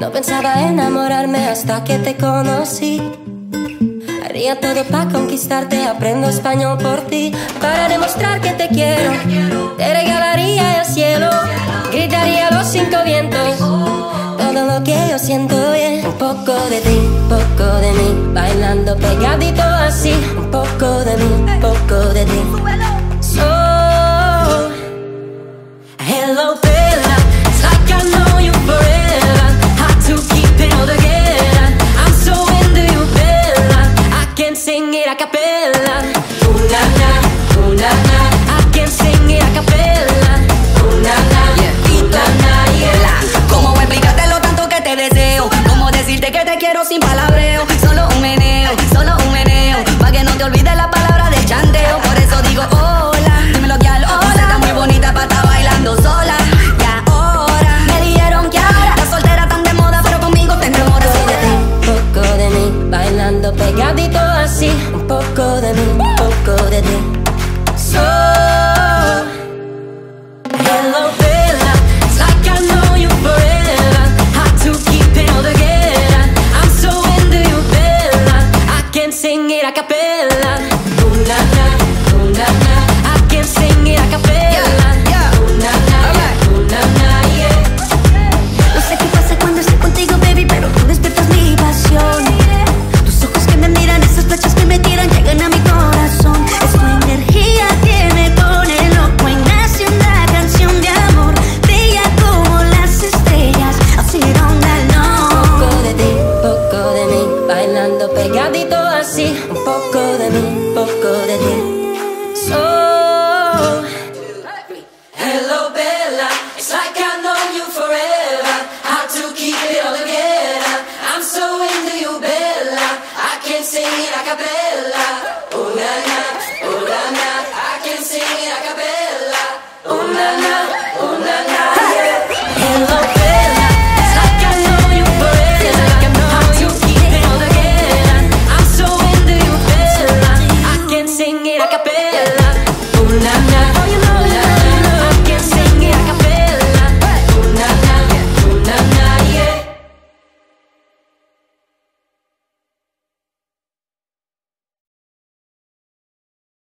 No pensaba enamorarme hasta que te conocí. Haría todo para conquistarte, aprendo español por ti. Para demostrar que te quiero, te regalaría el cielo. Gritaría los cinco vientos, todo lo que yo siento es un poco de ti, poco de mí. Bailando Ando pegadito así, un poco de mí, un poco de ti. Soy Pegadito así, un poco de mí, un poco de ti. So, hello Bella, it's like I know you forever. How to keep it all together? I'm so into you, Bella. I can't sing it a cappella. now